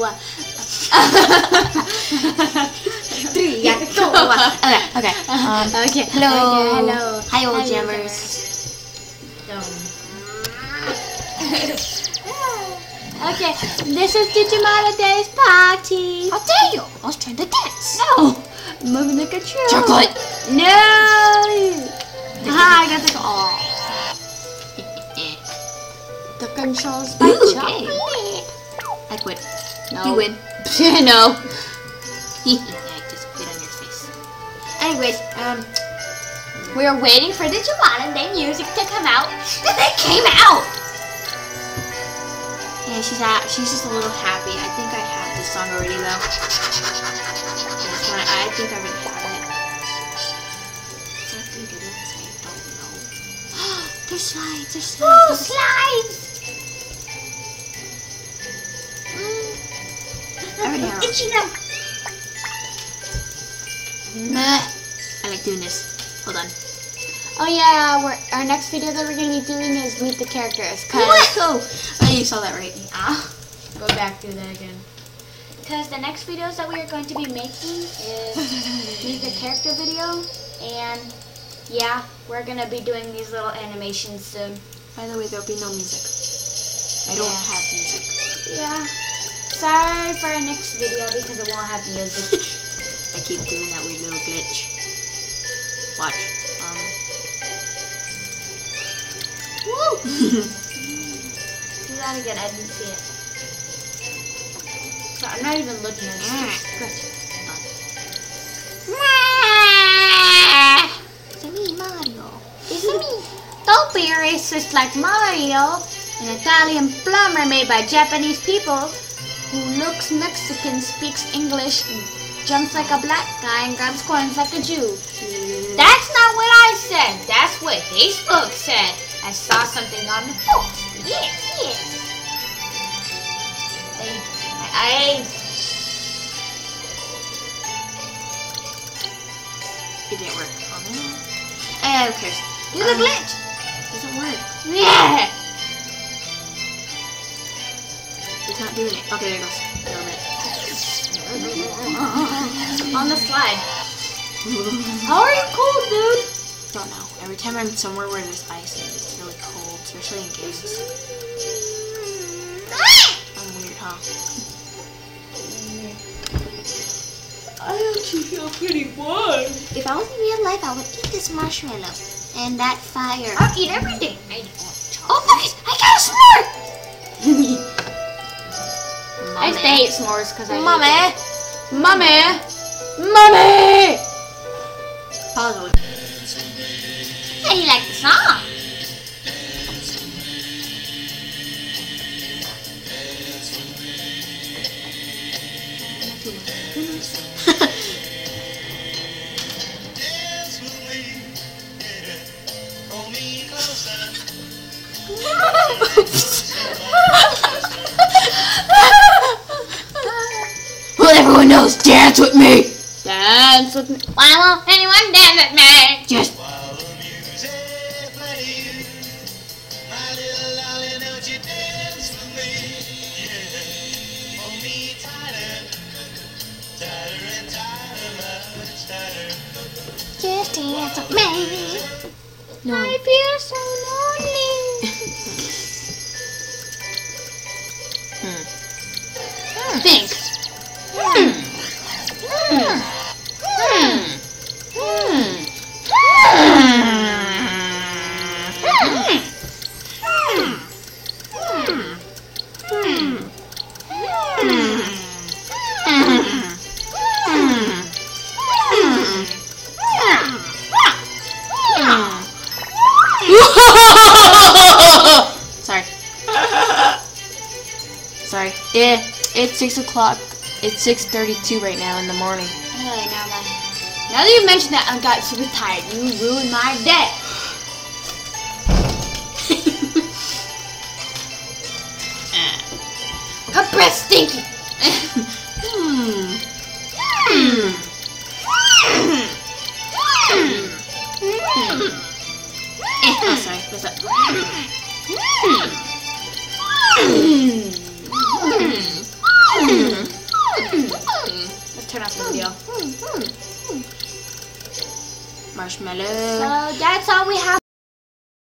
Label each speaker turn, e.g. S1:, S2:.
S1: Three, yeah, two. Okay, okay. Um,
S2: Okay.
S1: hello.
S2: Okay, hello.
S1: Hi, old
S2: Hi,
S1: jammers.
S2: Okay, this is Jamaaliday's party.
S1: How dare you? I was trying to dance.
S2: No, moving the control.
S1: Chocolate.
S2: No. Ah, I got the oh. The controls by
S1: Ooh,
S2: chocolate.
S1: I quit.
S2: No.
S1: You win.
S2: no. Anyways, um, we are waiting for Jamaaliday music to come out, and it came out.
S1: Yeah, she's at, she's just a little happy. I think I have this song already though. One, I think I already have it. I don't there's slides. There's
S2: Ooh,
S1: slides.
S2: Slides.
S1: I already have it.
S2: Itchy now.
S1: Meh. I like doing this. Hold on.
S2: Oh yeah, we're, our next video that we're gonna be doing is meet the characters. Cause,
S1: Whoa! Oh, you saw that right.
S2: Ah.
S3: Go back to that again.
S2: Cause the next videos that we are going to be making is meet the character video, and yeah, we're gonna be doing these little animations soon.
S1: By the way, there'll be no music. I don't
S2: Yeah.
S1: have music.
S2: Yeah. Sorry for our next video because it won't have music.
S1: I keep doing that weird little glitch. Watch. Um.
S2: Woo! Do that again. I didn't see it. So I'm not even looking at it. It's just scratching.
S1: It's me, Mario.
S2: It's me. Don't be racist like Mario, an Italian plumber made by Japanese people who looks Mexican, speaks English, jumps like a black guy, and grabs coins like a Jew. That's not what I said. That's what Facebook said. I saw something on the post. Yes, yes. I,
S1: It didn't work. Oh man. Eh, who cares?
S2: I
S1: Um,
S2: glitch.
S1: Doesn't work. Not doing it. Okay, there it goes. Nailed
S2: on the slide. How are you cold, dude?
S1: it. Don't know. Every time I'm somewhere where there's ice, it's really cold, especially in Kansas. I'm weird, huh?
S3: I actually feel pretty warm.
S1: If I was in real life, I would eat this marshmallow and that fire.
S2: I'll eat everything. I
S1: Oh, guys, I got a s'more!
S2: I used to hate s'mores because I hate
S1: Mommy!
S2: Mommy! Mommy!
S1: Pause.
S2: How do you like the song?
S1: everyone dance with me!
S2: Dance with me. Why won't anyone dance with me?
S1: Just
S2: Just dance with me.
S1: no.
S2: I feel so lonely.
S1: Hmm. Sorry. Sorry. Yeah, it's six o'clock. It's six thirty-two right now in the morning.
S2: Hey, now that, now that you mentioned that, I got super tired. You ruined my day. Her breath stinky.
S1: Hmm. Eh, oh, sorry. What's up? Turn off the video.
S2: Hmm, hmm, hmm.
S1: Marshmallow.
S2: So that's all we have